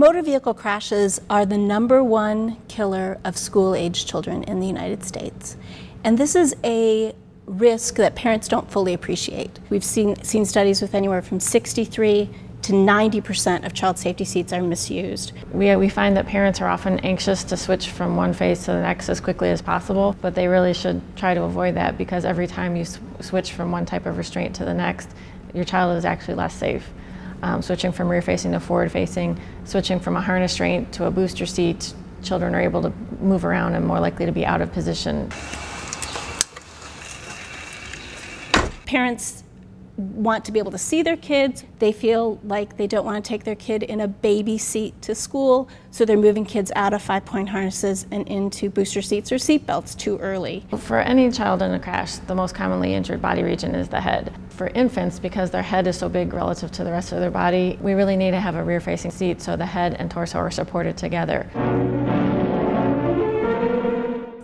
Motor vehicle crashes are the number one killer of school age children in the United States. And this is a risk that parents don't fully appreciate. We've seen, seen studies with anywhere from 63 to 90% of child safety seats are misused. We, we find that parents are often anxious to switch from one phase to the next as quickly as possible, but they really should try to avoid that because every time you switch from one type of restraint to the next, your child is actually less safe. Um, switching from rear facing to forward facing, switching from a harness restraint to a booster seat, children are able to move around and more likely to be out of position. Parents want to be able to see their kids. They feel like they don't want to take their kid in a baby seat to school, so they're moving kids out of five-point harnesses and into booster seats or seat belts too early. For any child in a crash, the most commonly injured body region is the head. For infants, because their head is so big relative to the rest of their body, we really need to have a rear-facing seat so the head and torso are supported together.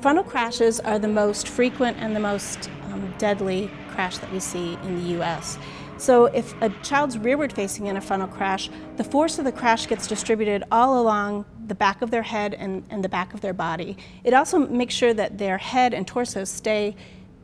Frontal crashes are the most frequent and the most deadly crash that we see in the US. So if a child's rearward facing in a frontal crash, the force of the crash gets distributed all along the back of their head and, and the back of their body. It also makes sure that their head and torso stay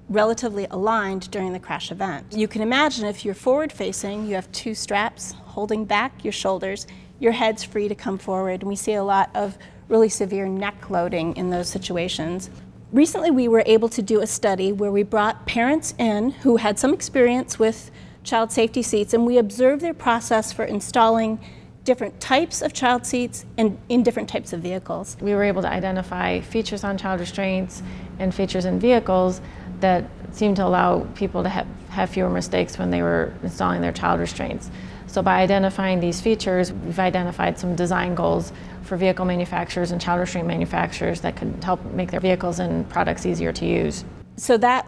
relatively aligned during the crash event. You can imagine if you're forward facing, you have two straps holding back your shoulders, your head's free to come forward. And we see a lot of really severe neck loading in those situations. Recently, we were able to do a study where we brought parents in who had some experience with child safety seats, and we observed their process for installing different types of child seats and in different types of vehicles. We were able to identify features on child restraints and features in vehicles that seemed to allow people to have, have fewer mistakes when they were installing their child restraints. So by identifying these features, we've identified some design goals for vehicle manufacturers and child restraint manufacturers that could help make their vehicles and products easier to use. So that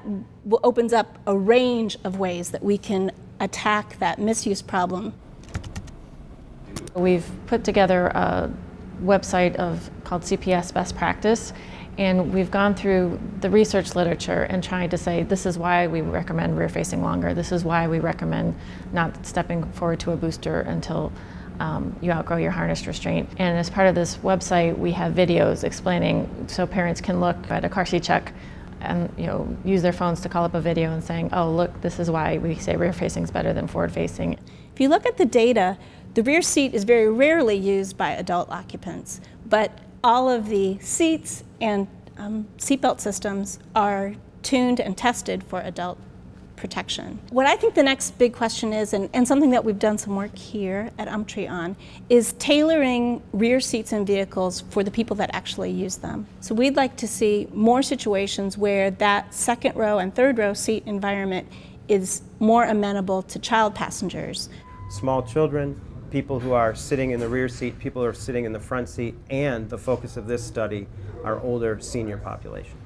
opens up a range of ways that we can attack that misuse problem. We've put together a website of called CPS Best Practice and we've gone through the research literature and trying to say this is why we recommend rear facing longer. This is why we recommend not stepping forward to a booster until um, you outgrow your harness restraint. And as part of this website, we have videos explaining so parents can look at a car seat check and you know use their phones to call up a video and saying, oh look, this is why we say rear facing is better than forward facing. If you look at the data, the rear seat is very rarely used by adult occupants, but all of the seats and um, seatbelt systems are tuned and tested for adult protection. What I think the next big question is, and, and something that we've done some work here at UMTRI on, is tailoring rear seats in vehicles for the people that actually use them. So we'd like to see more situations where that second row and third row seat environment is more amenable to child passengers. Small children, people who are sitting in the rear seat, people who are sitting in the front seat, and the focus of this study, our older senior population.